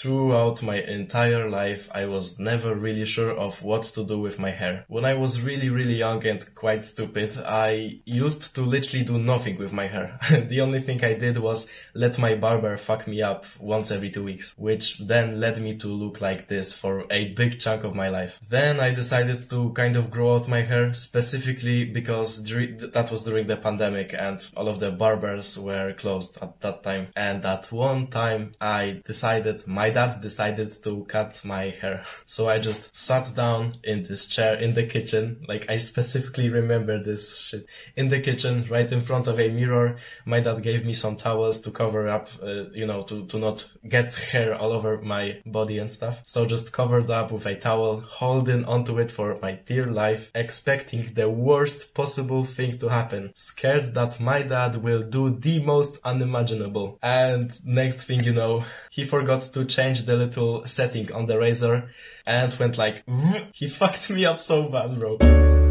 Throughout my entire life, I was never really sure of what to do with my hair. When I was really, really young and quite stupid, I used to literally do nothing with my hair. the only thing I did was let my barber fuck me up once every two weeks, which then led me to look like this for a big chunk of my life. Then I decided to kind of grow out my hair specifically because that was during the pandemic and all of the barbers were closed at that time. And at one time I decided my my dad decided to cut my hair. So I just sat down in this chair in the kitchen. Like I specifically remember this shit in the kitchen, right in front of a mirror. My dad gave me some towels to cover up, uh, you know, to, to not get hair all over my body and stuff. So just covered up with a towel, holding onto it for my dear life, expecting the worst possible thing to happen. Scared that my dad will do the most unimaginable. And next thing you know, he forgot to change the little setting on the razor and went like, he fucked me up so bad, bro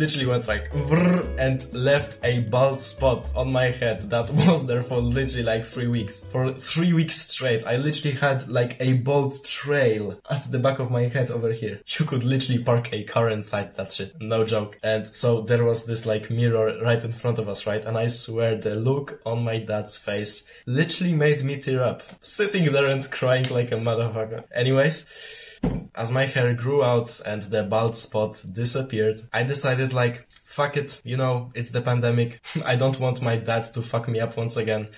literally went like and left a bald spot on my head that was there for literally like three weeks. For three weeks straight, I literally had like a bald trail at the back of my head over here. You could literally park a car inside that shit. No joke. And so there was this like mirror right in front of us, right? And I swear the look on my dad's face literally made me tear up. Sitting there and crying like a motherfucker. Anyways, as my hair grew out and the bald spot disappeared, I decided like, fuck it, you know, it's the pandemic. I don't want my dad to fuck me up once again.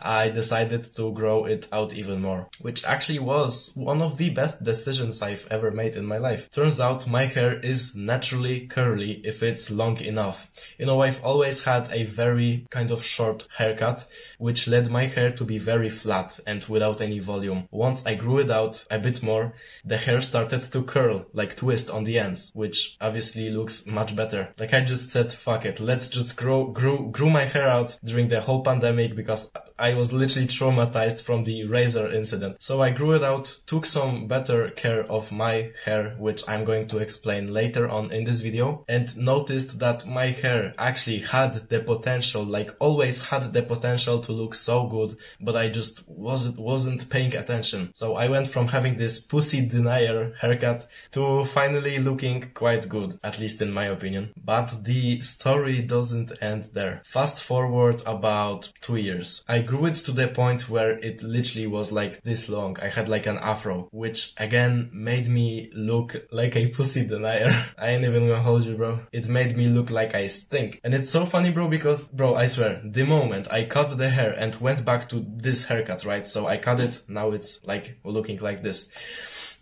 I decided to grow it out even more, which actually was one of the best decisions I've ever made in my life. Turns out my hair is naturally curly if it's long enough. You know, I've always had a very kind of short haircut, which led my hair to be very flat and without any volume. Once I grew it out a bit more, the hair started to curl, like twist on the ends, which obviously looks much better. Like I just said, fuck it, let's just grow, grow, grew my hair out during the whole pandemic because I was literally traumatized from the razor incident. So I grew it out, took some better care of my hair, which I'm going to explain later on in this video, and noticed that my hair actually had the potential, like always had the potential to look so good, but I just wasn't, wasn't paying attention. So I went from having this pussy denier haircut to finally looking quite good, at least in my opinion. But the story doesn't end there. Fast forward about two years. I grew it to the point where it literally was like this long. I had like an afro, which again made me look like a pussy denier. I ain't even gonna hold you, bro. It made me look like I stink. And it's so funny, bro, because, bro, I swear, the moment I cut the hair and went back to this haircut, right? So I cut it, now it's like looking like this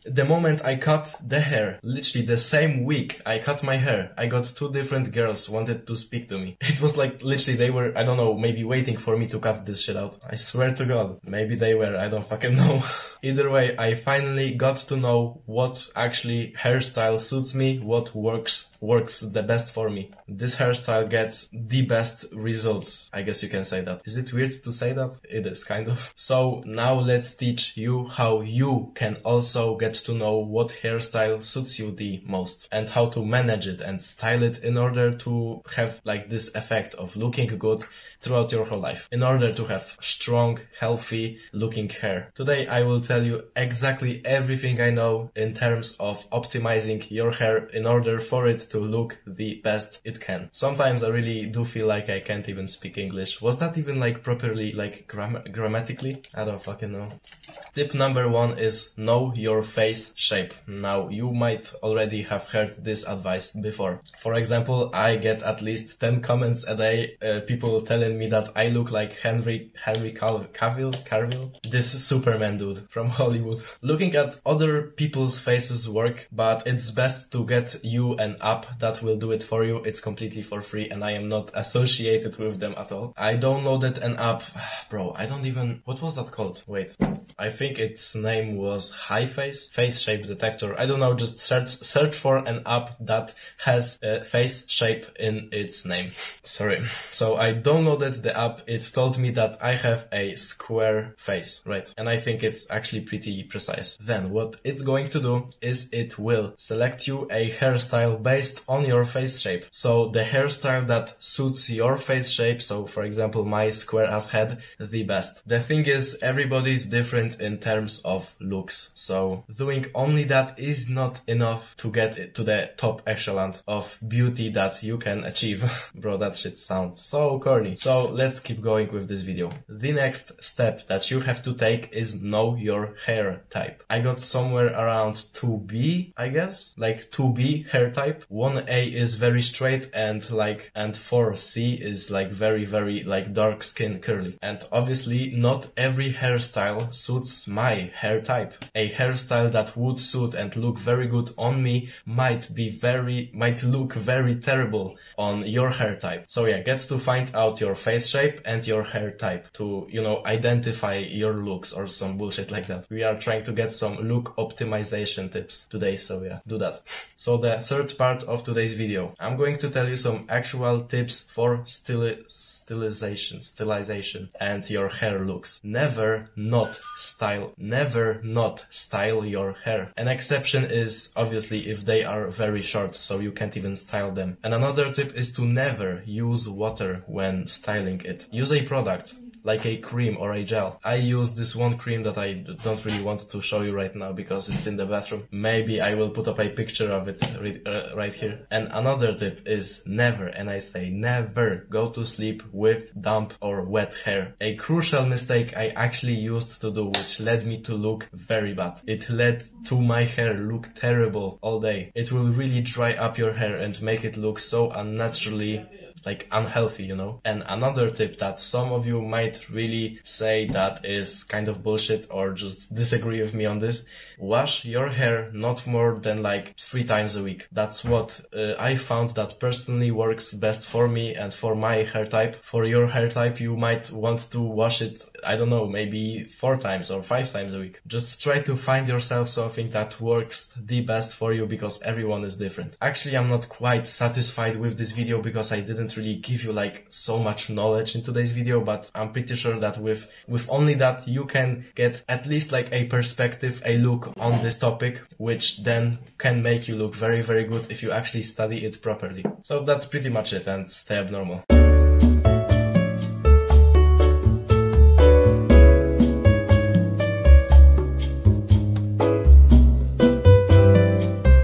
the moment I cut the hair, literally the same week I cut my hair, I got two different girls wanted to speak to me. It was like literally they were, I don't know, maybe waiting for me to cut this shit out. I swear to God. Maybe they were, I don't fucking know. Either way, I finally got to know what actually hairstyle suits me, what works works the best for me. This hairstyle gets the best results. I guess you can say that. Is it weird to say that? It is kind of. So now let's teach you how you can also get to know what hairstyle suits you the most and how to manage it and style it in order to have like this effect of looking good throughout your whole life in order to have strong, healthy looking hair. Today I will tell you exactly everything I know in terms of optimizing your hair in order for it to look the best it can. Sometimes I really do feel like I can't even speak English. Was that even like properly like gram grammatically? I don't fucking know. Tip number one is know your face shape. Now you might already have heard this advice before. For example, I get at least 10 comments a day, uh, people telling telling me that I look like Henry Henry Cavill Cavill, this Superman dude from Hollywood. Looking at other people's faces work, but it's best to get you an app that will do it for you. It's completely for free and I am not associated with them at all. I downloaded an app, bro. I don't even what was that called? Wait. I think think its name was High face Face shape detector. I don't know, just search, search for an app that has a face shape in its name. Sorry. So I downloaded the app. It told me that I have a square face, right? And I think it's actually pretty precise. Then what it's going to do is it will select you a hairstyle based on your face shape. So the hairstyle that suits your face shape. So for example, my square ass head, the best. The thing is everybody's different in terms of looks. So doing only that is not enough to get it to the top echelon of beauty that you can achieve. Bro, that shit sounds so corny. So let's keep going with this video. The next step that you have to take is know your hair type. I got somewhere around 2B, I guess, like 2B hair type. 1A is very straight and like, and 4C is like very, very like dark skin curly. And obviously not every hairstyle suits my hair type. A hairstyle that would suit and look very good on me might be very, might look very terrible on your hair type. So yeah, get to find out your face shape and your hair type to, you know, identify your looks or some bullshit like that. We are trying to get some look optimization tips today, so yeah, do that. So the third part of today's video, I'm going to tell you some actual tips for still stylization, stylization and your hair looks. Never not style, never not style your hair. An exception is obviously if they are very short, so you can't even style them. And another tip is to never use water when styling it. Use a product like a cream or a gel. I use this one cream that I don't really want to show you right now because it's in the bathroom. Maybe I will put up a picture of it uh, right here. And another tip is never, and I say never, go to sleep with damp or wet hair. A crucial mistake I actually used to do which led me to look very bad. It led to my hair look terrible all day. It will really dry up your hair and make it look so unnaturally like unhealthy, you know? And another tip that some of you might really say that is kind of bullshit or just disagree with me on this. Wash your hair not more than like three times a week. That's what uh, I found that personally works best for me and for my hair type. For your hair type, you might want to wash it, I don't know, maybe four times or five times a week. Just try to find yourself something that works the best for you because everyone is different. Actually, I'm not quite satisfied with this video because I really give you like so much knowledge in today's video, but I'm pretty sure that with, with only that you can get at least like a perspective, a look on this topic, which then can make you look very, very good if you actually study it properly. So that's pretty much it and stay abnormal.